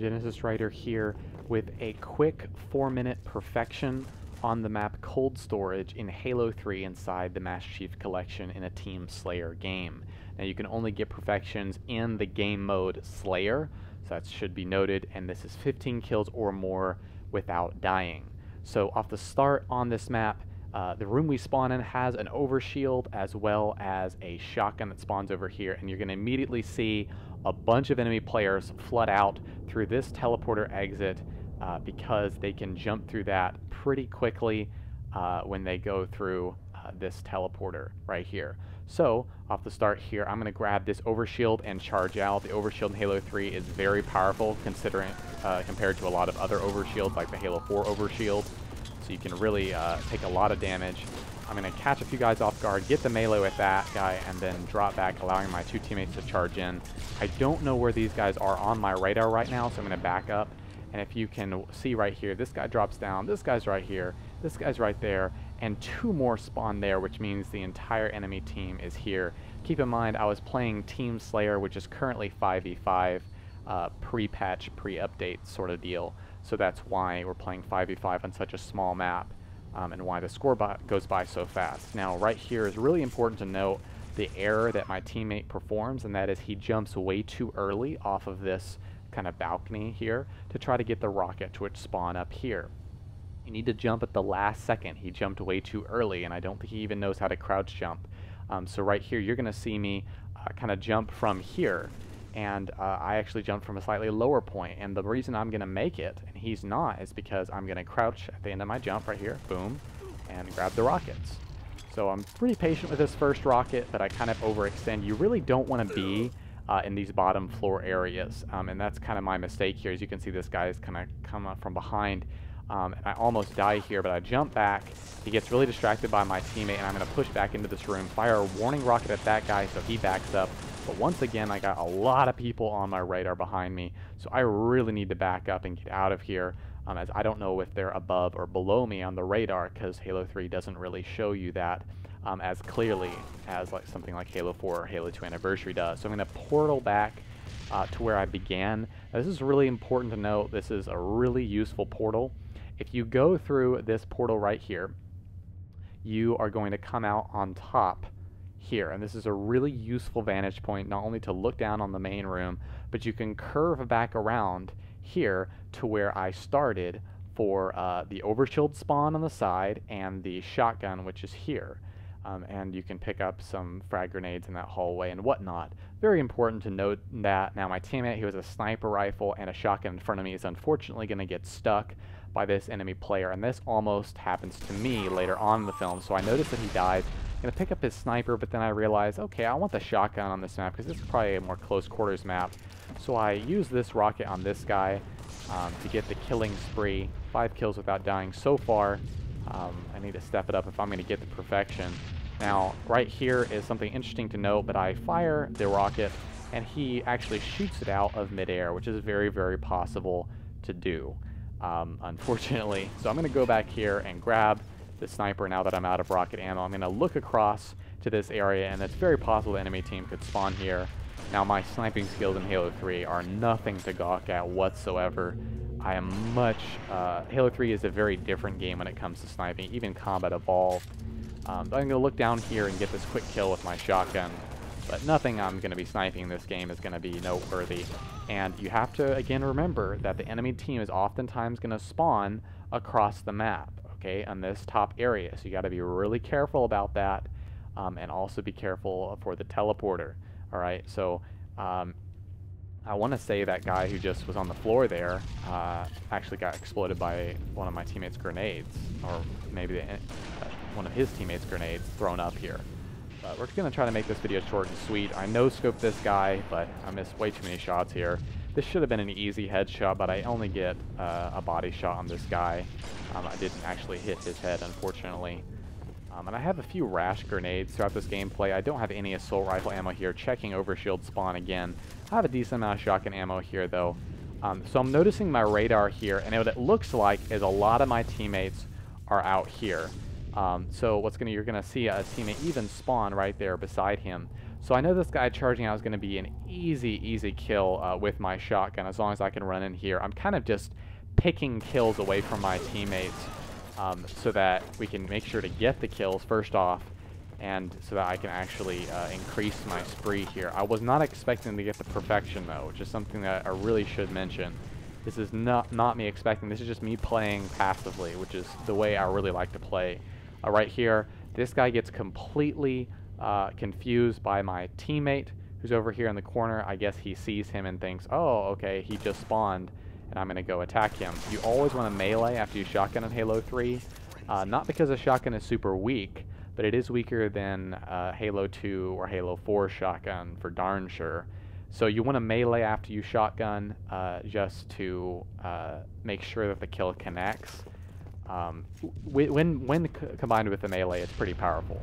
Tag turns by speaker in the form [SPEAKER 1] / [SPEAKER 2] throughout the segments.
[SPEAKER 1] Genesis Rider here with a quick 4-minute perfection on the map Cold Storage in Halo 3 inside the Master Chief Collection in a Team Slayer game. Now you can only get perfections in the game mode Slayer, so that should be noted, and this is 15 kills or more without dying. So off the start on this map, uh, the room we spawn in has an overshield as well as a shotgun that spawns over here, and you're going to immediately see a bunch of enemy players flood out through this teleporter exit uh, because they can jump through that pretty quickly uh, when they go through uh, this teleporter right here. So, off the start here, I'm going to grab this overshield and charge out. The overshield in Halo 3 is very powerful considering uh, compared to a lot of other overshields like the Halo 4 overshield. So you can really uh, take a lot of damage. I'm going to catch a few guys off guard, get the melee with that guy, and then drop back, allowing my two teammates to charge in. I don't know where these guys are on my radar right now, so I'm going to back up. And if you can see right here, this guy drops down, this guy's right here, this guy's right there, and two more spawn there, which means the entire enemy team is here. Keep in mind, I was playing Team Slayer, which is currently 5v5, uh, pre-patch, pre-update sort of deal. So that's why we're playing 5v5 on such a small map, um, and why the score goes by so fast. Now, right here is really important to note the error that my teammate performs, and that is he jumps way too early off of this kind of balcony here to try to get the rocket to spawn up here. You need to jump at the last second. He jumped way too early, and I don't think he even knows how to crouch jump. Um, so right here, you're going to see me uh, kind of jump from here, and uh, I actually jumped from a slightly lower point. And the reason I'm going to make it, and he's not, is because I'm going to crouch at the end of my jump right here, boom, and grab the rockets. So I'm pretty patient with this first rocket, but I kind of overextend. You really don't want to be uh, in these bottom floor areas. Um, and that's kind of my mistake here. As you can see, this guy is kind of come up from behind. Um, and I almost die here, but I jump back. He gets really distracted by my teammate, and I'm going to push back into this room, fire a warning rocket at that guy so he backs up. But once again, I got a lot of people on my radar behind me, so I really need to back up and get out of here, um, as I don't know if they're above or below me on the radar, because Halo 3 doesn't really show you that um, as clearly as like something like Halo 4 or Halo 2 Anniversary does. So I'm going to portal back uh, to where I began. Now, this is really important to note. This is a really useful portal. If you go through this portal right here, you are going to come out on top here. And this is a really useful vantage point, not only to look down on the main room, but you can curve back around here to where I started for uh, the overshield spawn on the side and the shotgun, which is here. Um, and you can pick up some frag grenades in that hallway and whatnot. Very important to note that now my teammate who has a sniper rifle and a shotgun in front of me is unfortunately going to get stuck by this enemy player, and this almost happens to me later on in the film, so I notice that he dies. Going to pick up his sniper, but then I realize, okay, I want the shotgun on this map, because this is probably a more close quarters map. So I use this rocket on this guy um, to get the killing spree. Five kills without dying so far. Um, I need to step it up if I'm going to get the perfection. Now, right here is something interesting to note, but I fire the rocket, and he actually shoots it out of midair, which is very, very possible to do, um, unfortunately. So I'm going to go back here and grab the sniper now that I'm out of rocket ammo. I'm going to look across to this area, and it's very possible the enemy team could spawn here. Now, my sniping skills in Halo 3 are nothing to gawk at whatsoever. I am much... Uh, Halo 3 is a very different game when it comes to sniping, even Combat Evolved. Um, I'm going to look down here and get this quick kill with my shotgun. But nothing I'm going to be sniping this game is going to be noteworthy. And you have to, again, remember that the enemy team is oftentimes going to spawn across the map, okay, on this top area. So you got to be really careful about that. Um, and also be careful for the teleporter. All right, so um, I want to say that guy who just was on the floor there uh, actually got exploded by one of my teammates' grenades, or maybe the, uh, one of his teammates' grenades thrown up here. But we're going to try to make this video short and sweet. I no-scope this guy, but I missed way too many shots here. This should have been an easy headshot, but I only get uh, a body shot on this guy. Um, I didn't actually hit his head, unfortunately. Um, and I have a few rash grenades throughout this gameplay. I don't have any assault rifle ammo here. Checking overshield spawn again. I have a decent amount of shotgun ammo here, though. Um, so I'm noticing my radar here, and what it looks like is a lot of my teammates are out here. Um, so what's gonna you're gonna see a teammate even spawn right there beside him. So I know this guy charging out is going to be an easy, easy kill uh, with my shotgun as long as I can run in here. I'm kind of just picking kills away from my teammates um, so that we can make sure to get the kills first off and so that I can actually uh, increase my spree here. I was not expecting to get the perfection though, which is something that I really should mention. This is not, not me expecting, this is just me playing passively, which is the way I really like to play. Uh, right here, this guy gets completely uh, confused by my teammate who's over here in the corner. I guess he sees him and thinks, oh, okay, he just spawned and I'm going to go attack him. You always want to melee after you shotgun in Halo 3, uh, not because a shotgun is super weak, but it is weaker than uh, Halo 2 or Halo 4 shotgun for darn sure. So you want to melee after you shotgun uh, just to uh, make sure that the kill connects. Um, when when combined with the melee, it's pretty powerful.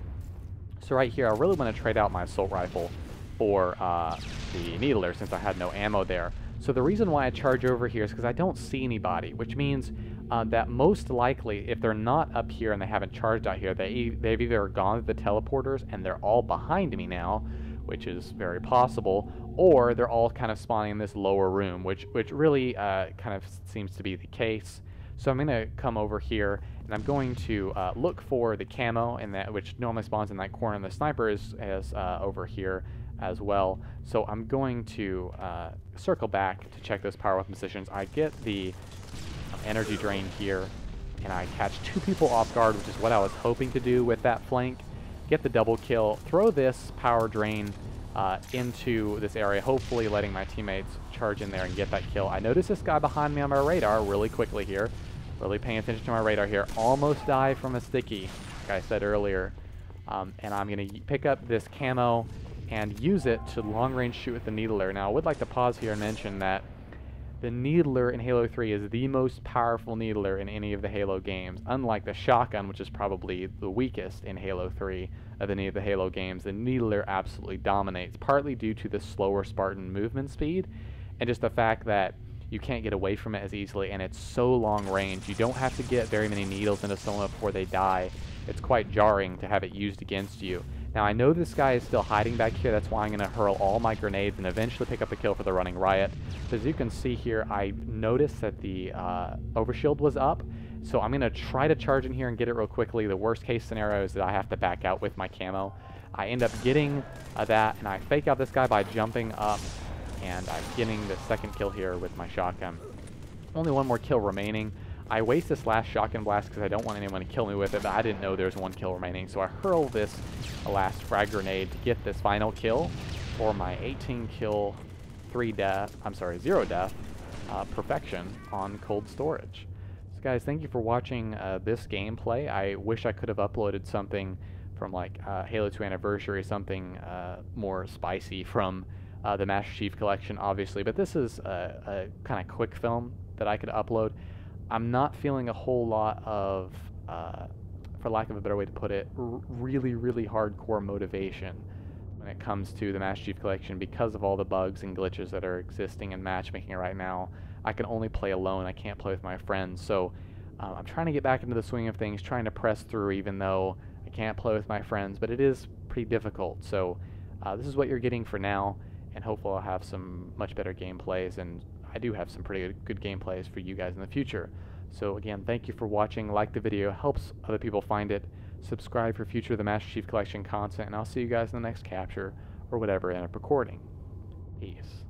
[SPEAKER 1] So right here, I really want to trade out my assault rifle for uh, the needler since I had no ammo there. So the reason why I charge over here is because I don't see anybody, which means uh, that most likely, if they're not up here and they haven't charged out here, they, they've either gone to the teleporters and they're all behind me now, which is very possible, or they're all kind of spawning in this lower room, which, which really uh, kind of seems to be the case. So I'm going to come over here and I'm going to uh, look for the camo and that which normally spawns in that corner the sniper is, is uh, over here as well. So I'm going to uh, circle back to check those power weapon positions. I get the energy drain here and I catch two people off guard, which is what I was hoping to do with that flank. Get the double kill, throw this power drain uh, into this area, hopefully letting my teammates charge in there and get that kill. I notice this guy behind me on my radar really quickly here. Really paying attention to my radar here. Almost die from a sticky, like I said earlier. Um, and I'm going to pick up this camo and use it to long range shoot with the Needler. Now I would like to pause here and mention that the Needler in Halo 3 is the most powerful Needler in any of the Halo games. Unlike the shotgun, which is probably the weakest in Halo 3 of any of the Halo games, the Needler absolutely dominates, partly due to the slower Spartan movement speed and just the fact that you can't get away from it as easily and it's so long range. You don't have to get very many needles into someone before they die. It's quite jarring to have it used against you. Now I know this guy is still hiding back here, that's why I'm going to hurl all my grenades and eventually pick up a kill for the running riot. As you can see here, I noticed that the uh, overshield was up, so I'm going to try to charge in here and get it real quickly. The worst case scenario is that I have to back out with my camo. I end up getting uh, that, and I fake out this guy by jumping up, and I'm getting the second kill here with my shotgun. Only one more kill remaining. I waste this last shotgun blast because I don't want anyone to kill me with it, but I didn't know there was one kill remaining. So I hurl this last frag grenade to get this final kill for my 18 kill, 3 death, I'm sorry, 0 death uh, perfection on cold storage. So guys, thank you for watching uh, this gameplay. I wish I could have uploaded something from like uh, Halo 2 Anniversary, something uh, more spicy from uh, the Master Chief Collection, obviously, but this is a, a kind of quick film that I could upload. I'm not feeling a whole lot of, uh, for lack of a better way to put it, really, really hardcore motivation when it comes to the Master Chief Collection because of all the bugs and glitches that are existing in matchmaking right now. I can only play alone. I can't play with my friends. So uh, I'm trying to get back into the swing of things, trying to press through even though I can't play with my friends, but it is pretty difficult. So uh, this is what you're getting for now, and hopefully I'll have some much better gameplays and I do have some pretty good, gameplays for you guys in the future. So again, thank you for watching. Like the video, helps other people find it. Subscribe for future the Master Chief Collection content, and I'll see you guys in the next capture or whatever end up recording. Peace.